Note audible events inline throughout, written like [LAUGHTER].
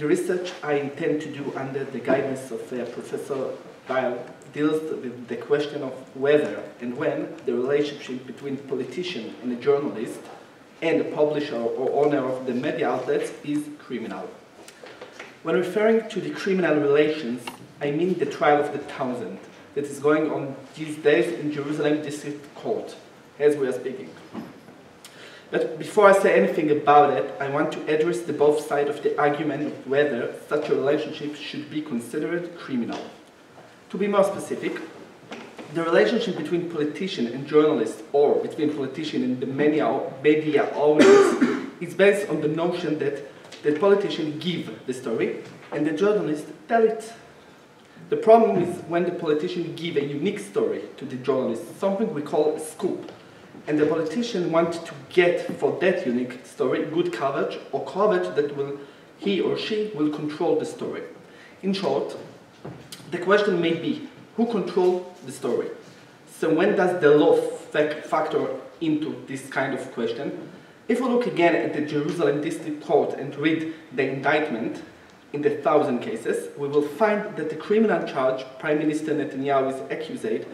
the research I intend to do under the guidance of uh, Professor Weil deals with the question of whether and when the relationship between politician and a journalist and a publisher or owner of the media outlets is criminal. When referring to the criminal relations, I mean the trial of the thousand that is going on these days in Jerusalem District Court, as we are speaking. But before I say anything about it, I want to address the both sides of the argument of whether such a relationship should be considered criminal. To be more specific, the relationship between politician and journalist, or between politician and the media, owners, [COUGHS] is based on the notion that the politician give the story and the journalist tell it. The problem is when the politician give a unique story to the journalist, something we call a scoop, and the politician wants to get for that unique story good coverage or coverage that will he or she will control the story. In short, the question may be who controls the story? So when does the law factor into this kind of question? If we look again at the Jerusalem District Court and read the indictment in the thousand cases, we will find that the criminal charge Prime Minister Netanyahu is accused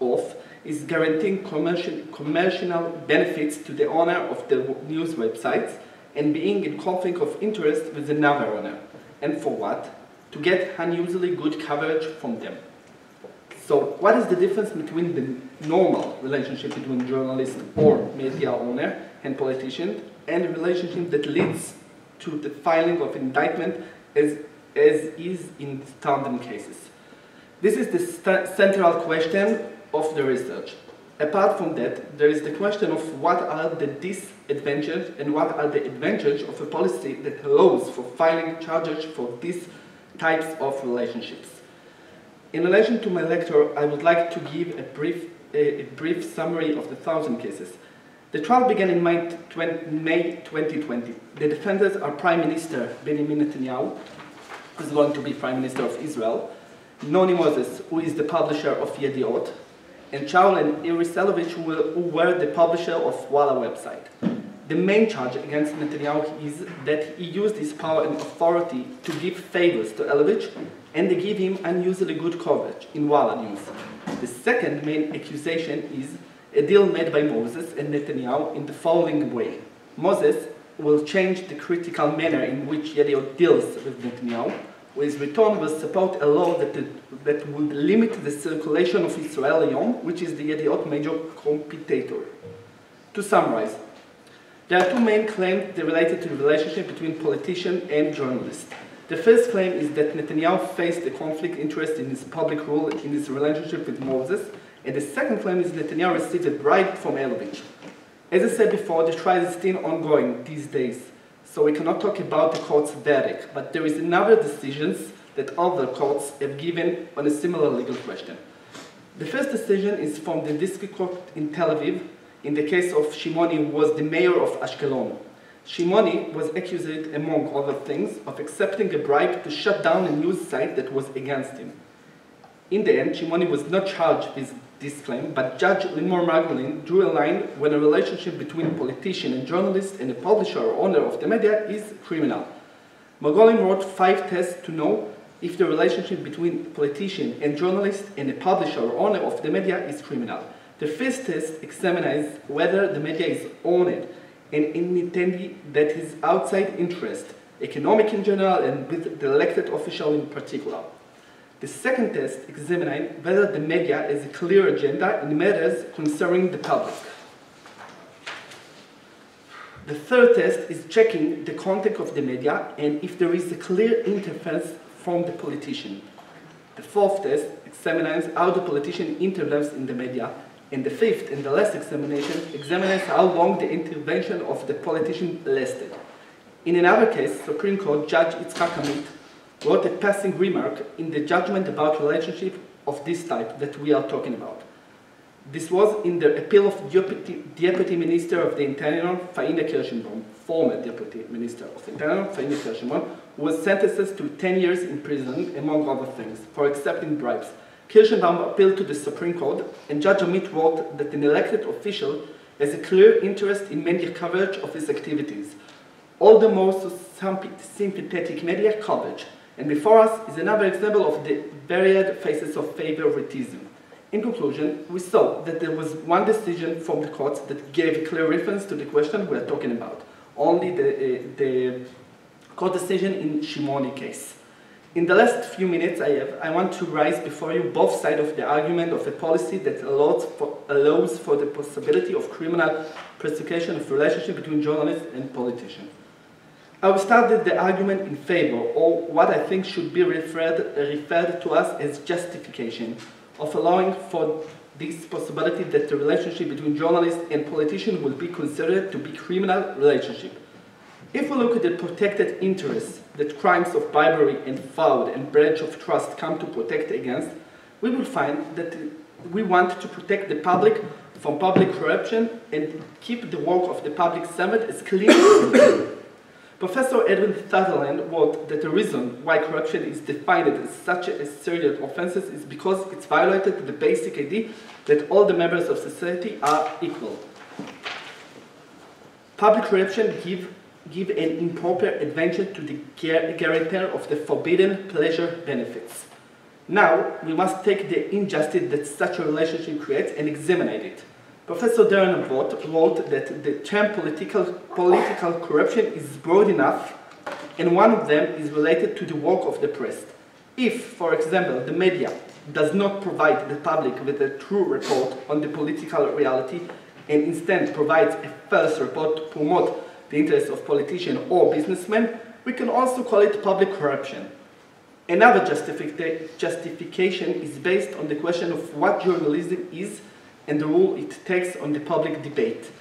of is guaranteeing commercial, commercial benefits to the owner of the news websites and being in conflict of interest with another owner. And for what? To get unusually good coverage from them. So what is the difference between the normal relationship between journalist or media owner and politician and the relationship that leads to the filing of indictment as, as is in tandem cases? This is the central question of the research. Apart from that, there is the question of what are the disadvantages and what are the advantages of a policy that allows for filing charges for these types of relationships. In relation to my lecture, I would like to give a brief, a, a brief summary of the thousand cases. The trial began in May, 2020. The defendants are Prime Minister Benjamin Netanyahu, who is going to be Prime Minister of Israel, Noni Moses, who is the publisher of Yediot, and Shaul and Iris Elovitch, who, who were the publisher of Walla website. The main charge against Netanyahu is that he used his power and authority to give favors to Elovich and they give him unusually good coverage in Walla News. The second main accusation is a deal made by Moses and Netanyahu in the following way. Moses will change the critical manner in which Yediot deals with Netanyahu with return will support a law that, that would limit the circulation of Israel Hayom, which is the Yediot major competitor. To summarize, there are two main claims related to the relationship between politician and journalist. The first claim is that Netanyahu faced a conflict interest in his public role in his relationship with Moses, and the second claim is Netanyahu received a bribe from Elovich. As I said before, the trial is still ongoing these days. So we cannot talk about the court's verdict, but there is another decisions that other courts have given on a similar legal question. The first decision is from the district court in Tel Aviv, in the case of Shimoni, who was the mayor of Ashkelon. Shimoni was accused, among other things, of accepting a bribe to shut down a news site that was against him. In the end, Shimoni was not charged with this claim, but Judge Limor Margolin drew a line when a relationship between politician and journalist and a publisher or owner of the media is criminal. Margolin wrote five tests to know if the relationship between politician and journalist and a publisher or owner of the media is criminal. The first test examines whether the media is owned and intended that is outside interest, economic in general and with the elected official in particular. The second test examines whether the media has a clear agenda in matters concerning the public. The third test is checking the content of the media and if there is a clear interference from the politician. The fourth test examines how the politician intervenes in the media. And the fifth and the last examination examines how long the intervention of the politician lasted. In another case, Supreme Court Judge Itzhak Amit wrote a passing remark in the judgment about relationship of this type that we are talking about. This was in the appeal of Deputy, Deputy Minister of the Interior, Faina Kirshenbaum, former Deputy Minister of the Interior, Faina Kirshenbaum, who was sentenced to 10 years in prison, among other things, for accepting bribes. Kirshenbaum appealed to the Supreme Court, and Judge Amit wrote that an elected official has a clear interest in media coverage of his activities, all the more so sympathetic media coverage. And before us is another example of the varied faces of favoritism. In conclusion, we saw that there was one decision from the courts that gave clear reference to the question we are talking about, only the, uh, the court decision in Shimoni case. In the last few minutes I have, I want to raise before you both sides of the argument of a policy that allows for, allows for the possibility of criminal prosecution of relationship between journalists and politicians. I will start with the argument in favor, or what I think should be referred, referred to us as justification, of allowing for this possibility that the relationship between journalists and politicians will be considered to be criminal relationship. If we look at the protected interests that crimes of bribery and fraud and breach of trust come to protect against, we will find that we want to protect the public from public corruption and keep the work of the public servant as clean as possible. Professor Edwin Sutherland wrote that the reason why corruption is defined as such a serious offense is because it's violated the basic idea that all the members of society are equal. Public corruption give, give an improper advantage to the guarantor of the forbidden pleasure benefits. Now, we must take the injustice that such a relationship creates and examine it. Professor Darren wrote that the term political, political corruption is broad enough, and one of them is related to the work of the press. If, for example, the media does not provide the public with a true report on the political reality and instead provides a false report to promote the interests of politicians or businessmen, we can also call it public corruption. Another justification is based on the question of what journalism is and the role it takes on the public debate.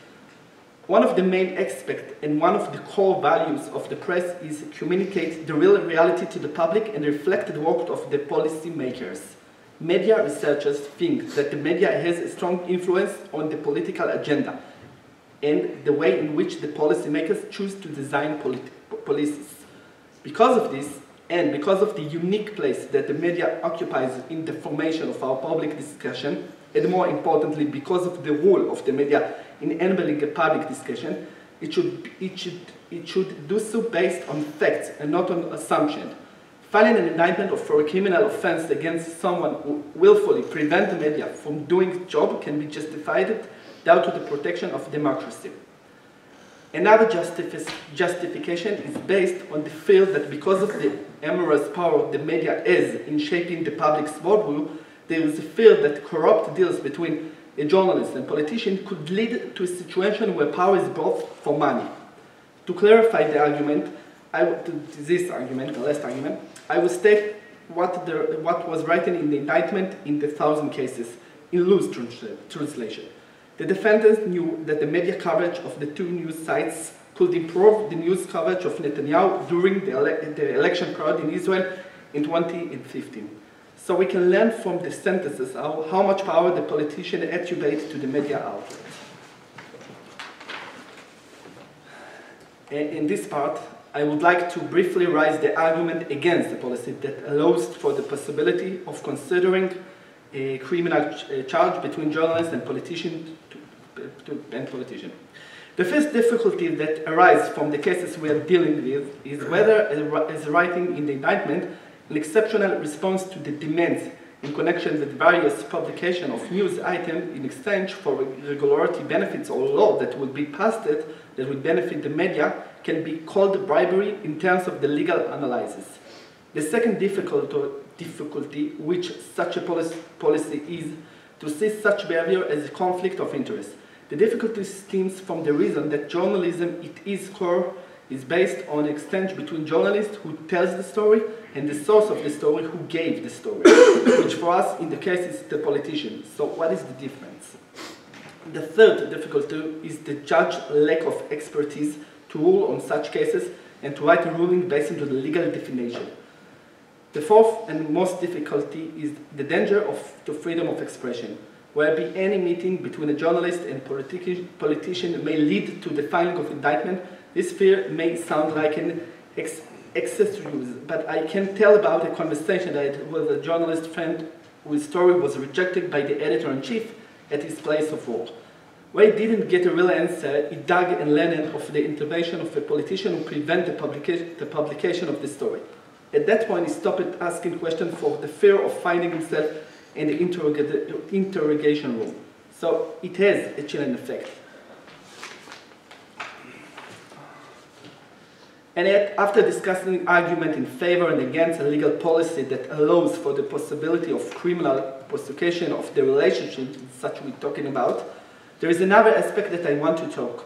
One of the main aspects and one of the core values of the press is communicate the real reality to the public and reflect the work of the policy makers. Media researchers think that the media has a strong influence on the political agenda and the way in which the policymakers choose to design policies. Because of this, and because of the unique place that the media occupies in the formation of our public discussion, and more importantly, because of the role of the media in enabling a public discussion, it should, it should, it should do so based on facts and not on assumption. Filing an indictment for a criminal offense against someone who willfully prevent the media from doing its job can be justified down to the protection of democracy. Another justification is based on the fear that because of the enormous power the media has in shaping the public's worldview, there is a fear that corrupt deals between a journalist and politician could lead to a situation where power is bought for money. To clarify the argument, I, this argument, the last argument, I will state what, the, what was written in the indictment in the thousand cases in loose translation. The defendants knew that the media coverage of the two news sites could improve the news coverage of Netanyahu during the, ele the election period in Israel in 2015. So we can learn from the sentences how, how much power the politician attributes to the media outlet. In this part, I would like to briefly raise the argument against the policy that allows for the possibility of considering a criminal uh, charge between journalists and politicians to, to, and. The first difficulty that arises from the cases we are dealing with is whether, as writing in the indictment, an exceptional response to the demands in connection with various publication of news items in exchange for regularity benefits or law that will be passed that will benefit the media can be called bribery in terms of the legal analysis. The second difficulty which such a policy is to see such behavior as a conflict of interest. The difficulty stems from the reason that journalism, it is core, is based on exchange between journalists who tells the story and the source of the story who gave the story, [COUGHS] which for us in the case is the politician. So what is the difference? The third difficulty is the judge's lack of expertise to rule on such cases and to write a ruling based on the legal definition. The fourth and most difficulty is the danger of the freedom of expression, where be any meeting between a journalist and politi politician may lead to the filing of indictment. This fear may sound like an ex accessories, but I can tell about a conversation that I had with a journalist friend whose story was rejected by the editor-in-chief at his place of work. Where he didn't get a real answer, he dug and learned of the intervention of a politician who prevent the, publica the publication of the story. At that point, he stopped asking questions for the fear of finding himself in the interrog interrogation room. So it has a chilling effect. And yet, after discussing argument in favor and against a legal policy that allows for the possibility of criminal prosecution of the relationship, such we're talking about, there is another aspect that I want to talk.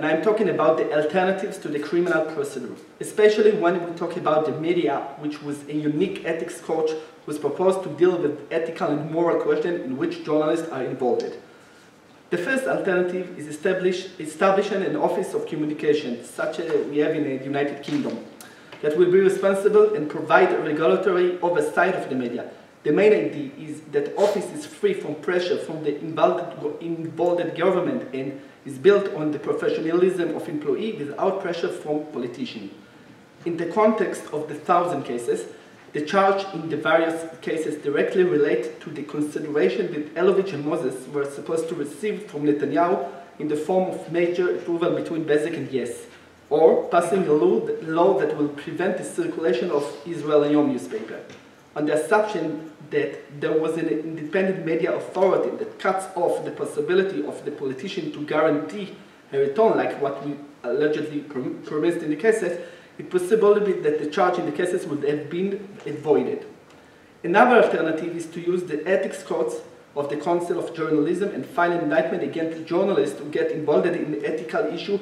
And I'm talking about the alternatives to the criminal procedure, especially when we talk about the media, which was a unique ethics coach was proposed to deal with ethical and moral questions in which journalists are involved. The first alternative is establish, establishing an office of communication, such as we have in the United Kingdom, that will be responsible and provide regulatory oversight of the media. The main idea is that office is free from pressure from the involved, involved government and is built on the professionalism of employee without pressure from politician. In the context of the thousand cases, the charge in the various cases directly relate to the consideration that Elovitch and Moses were supposed to receive from Netanyahu in the form of major approval between Bezeq and Yes, or passing a law that, will prevent the circulation of Israel newspaper, on the assumption that there was an independent media authority that cuts off the possibility of the politician to guarantee a return like what we allegedly promised in the cases, it possible that the charge in the cases would have been avoided. Another alternative is to use the ethics codes of the Council of Journalism and file an indictment against journalists who get involved in ethical issue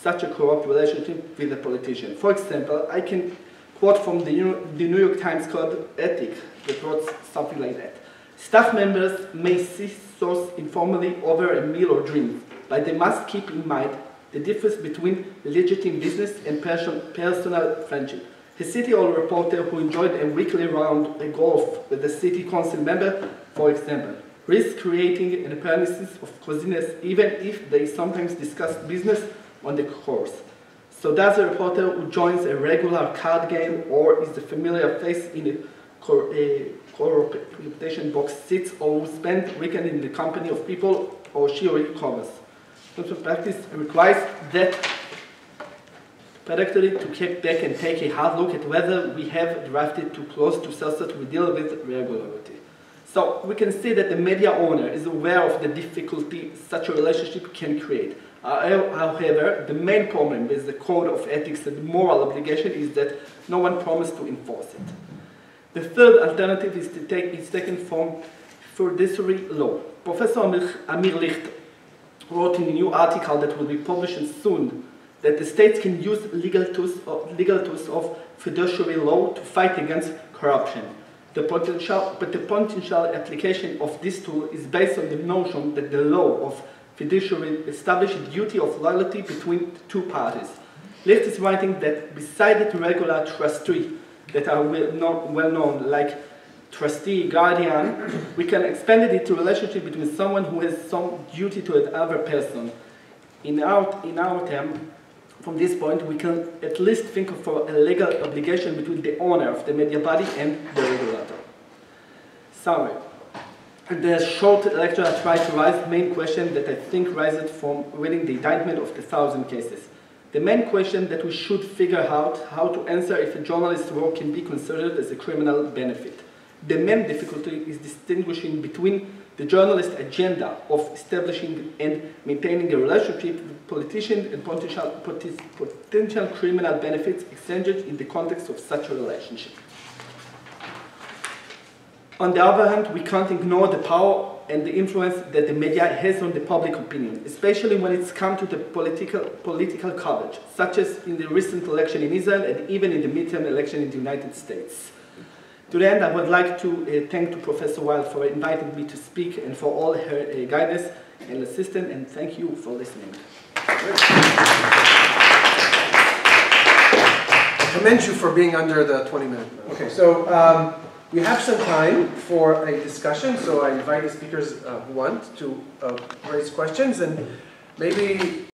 such a corrupt relationship with a politician. For example, I can quote from the New York Times Code Ethic that wrote something like that. Staff members may see source informally over a meal or drink, but they must keep in mind the difference between legitimate business and personal friendship. A City Hall reporter who enjoyed a weekly round of golf with a city council member, for example, risks creating an appearance of coziness even if they sometimes discuss business on the course. So does a reporter who joins a regular card game or is a familiar face in a co-reputation box sits or spends weekend in the company of people or she already covers social practice requires that predatory to keep back and take a hard look at whether we have drafted too close to cells that we deal with regularity. So we can see that the media owner is aware of the difficulty such a relationship can create. Uh, however, the main problem with the code of ethics and moral obligation is that no one promised to enforce it. The third alternative is, to take, is taken from fiduciary law. Professor Amir Licht wrote in a new article that will be published soon that the states can use legal tools of, legal tools of fiduciary law to fight against corruption. The potential, but the potential application of this tool is based on the notion that the law of fiduciary establishes a duty of loyalty between two parties. Licht is writing that beside the regular trustee that are well known, like trustee, guardian, we can expand it a relationship between someone who has some duty to another person. In our, in our term, from this point, we can at least think of a legal obligation between the owner of the media body and the regulator. Summary. The short lecture I tried to raise main question that I think rises from reading the indictment of the thousand cases. The main question that we should figure out how to answer if a journalist's work can be considered as a criminal benefit. The main difficulty is distinguishing between the journalist agenda of establishing and maintaining a relationship with politicians and potential, potential criminal benefits exchanged in the context of such a relationship. On the other hand, we can't ignore the power and the influence that the media has on the public opinion, especially when it's come to the political, political coverage, such as in the recent election in Israel and even in the midterm election in the United States. To the end, I would like to uh, thank to Professor Wild for inviting me to speak and for all her uh, guidance and assistance, and thank you for listening. I commend you for being under the 20 minute. Okay, so um, we have some time for a discussion, so I invite the speakers uh, who want to uh, raise questions, and maybe